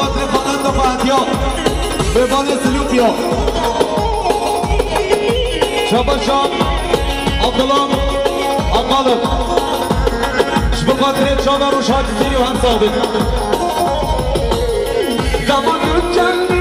לפחות לכונות הוועדיות בבוא לסלופיו. שבשון, עבדלון, עבדלון. שבועות רצון הראשון, סיריו הנסובי. זמן יוצא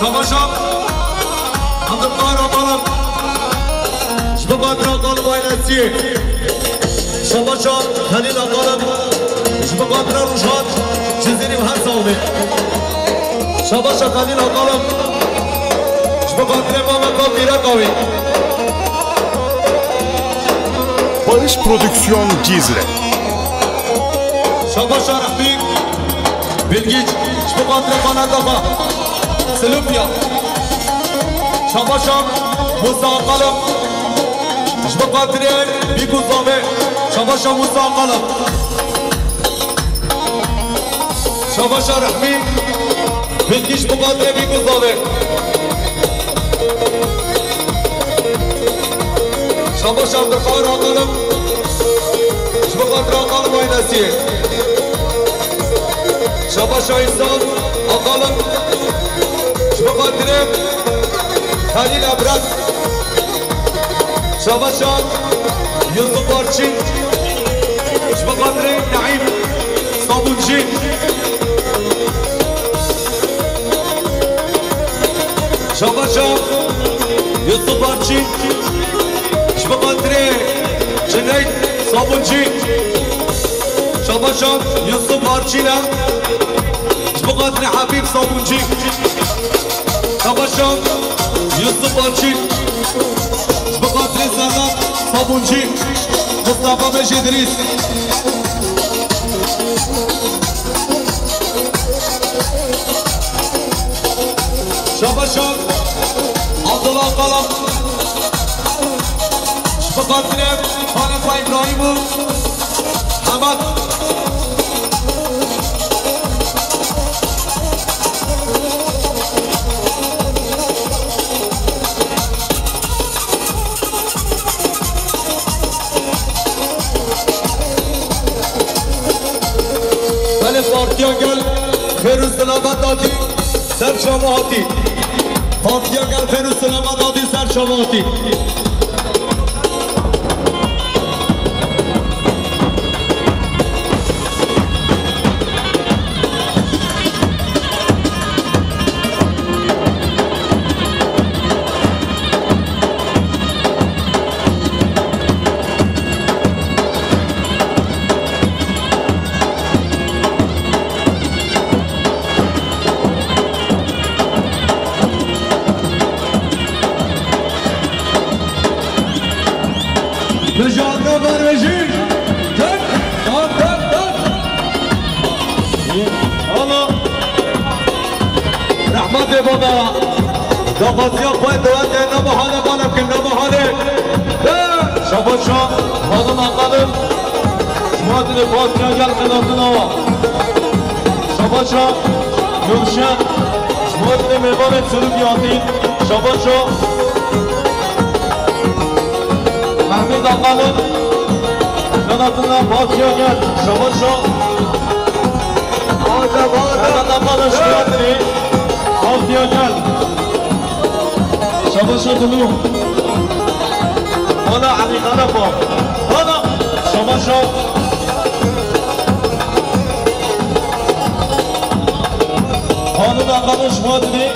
savaşam adımlar atalım. Zıbaba Dragon ailesi. Savaşam Halil atalım. Zıbaba Dragon sizlerim her sağlık Savaşa Halil atalım. Zıbaba Dragon Kalbire kavim Barış Prodüksiyon Cizre. Savaşa Rahmi Bilgiç Zıbaba Dragon Adama خاننده سلوپیا شما شب موسا قلم شما قدر بیگوزامه شما شب موسا قلم شما شب رحمی بلگیش مقدر بیگوزامه شما شب دخار قلم شما Madrem, Halil Abrak, Savaş Al, Yusuf Arçin, Uçma Kadrem, Naim, Sabuncu. Savaş Al, Yusuf Arçin, Uçma Kadrem, Cüneyt, Sabuncu. Savaş Al, Yusuf Arçin'e, Uçma Kadrem, Habib Sabuncu. Savaşan Yusuf Açık Bukatri Sedat Sabuncu. Mustafa Beş İdris Şabaşan Abdullah Kalam. Bukatri Fanefa İbrahimov Hamad Seni partiya gel Feruz Dilamet Adi Serçamı Adi. Partiya gel Feruz Dilamet Adi Serçamı Adi. Dışarıda barajı Tak tak tak tak Alo Rahmat e baba. Kafasıya koy duvarda ne bahane bana kim ne bahane? Şabaşa hanım anladım. Şumadını Fatih'e gel kanatın hava Şabaşa Gülşen. Şumadını mevan et sürüp yandın Şabaşa dalganın kanadına batıyor gel Şabaşo Adam adam dalganın şu yandını al diyor gel. Şabaşo dulu Bana Ali Kanapo Bana Şabaşo Hanı dalganın şu yandını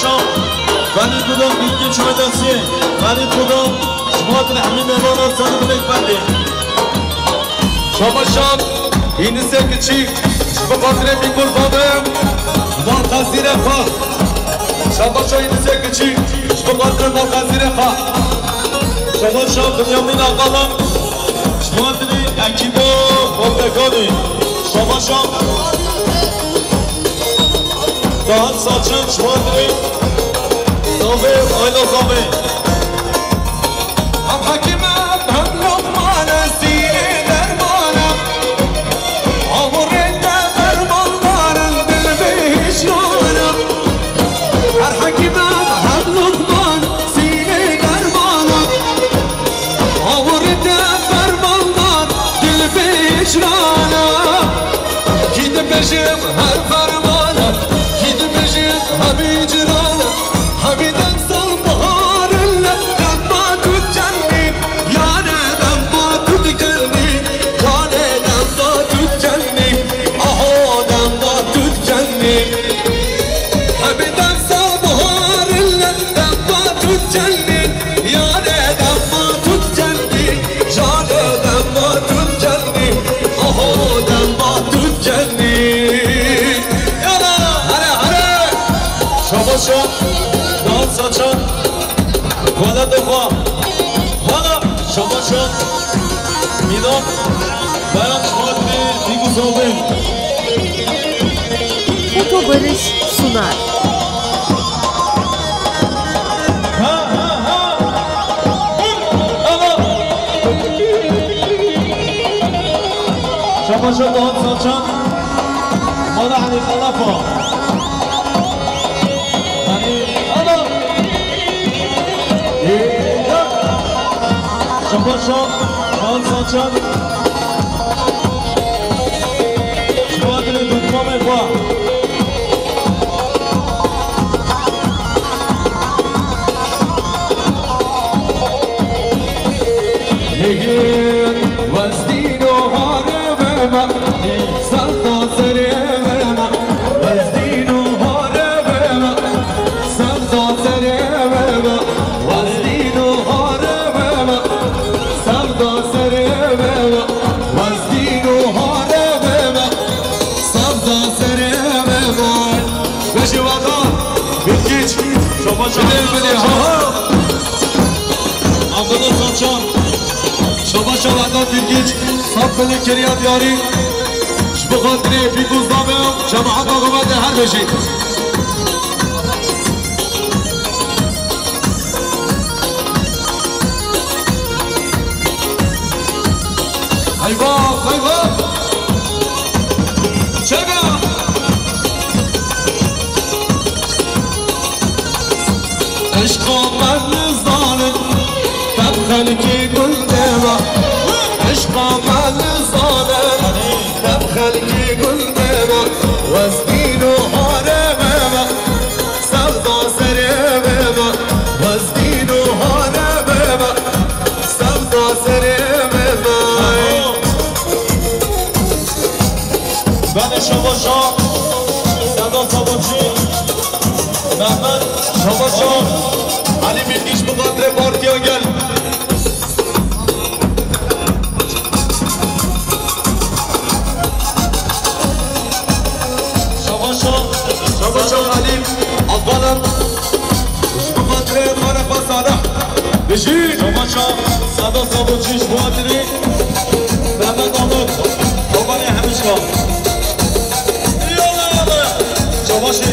Şabaşa. Benim kadar bilgi çöydesi. Benim kadar şumadını emin evana sanı bilek bendi. Şabaşa. Yeni sevgiçi. Şumadını bir kızamay. Markazire fa. Şabaşa yeni sevgiçi. Şumadını markazire fa. Şabaşa dünyamin akalım. Şumadını ekibo. Bobekani. Şabaşa. Daha saçın Soğan salçın çumandığı Sobe oyna sobe Hakim Şabaşa Dans saçan Bana defa Bana Şabaşa Midan Bayan Fatih Diguz olayım Foto Barış sunar. Ha ha ha. Ama Şabaşa dans saçan Bana hani kalafa Şabaşa dans saçan adını tutmam efa. Ligin vazdino harabema Salta Şoba şöyle ha Abdullah Sançan Şaba şabadan bilgiç Sabbeli keriyat yari Şbu kadri fikuz damem Cemaat ağabeyde her beşi. Hayva hayva عشقا من ظالم تبخل که گل دیوا عشقا من ظالم تبخل که گل دیوا وزدین و حارم ما سودا سرم ما وزدین و حارم ما سودا سرم ما بعد شما شا صدا تابوچی محمد شما شا Bilgiç bu kadre partiye gel. Şabaşa, Şabaşa Halim, Abbalar, bu kadre Farafa Sada, Beşi, Şabaşa, Sada Sabunçu İşbuatini, Mehmet Anut, Babani Hemişka. Yola yola, Şabaşa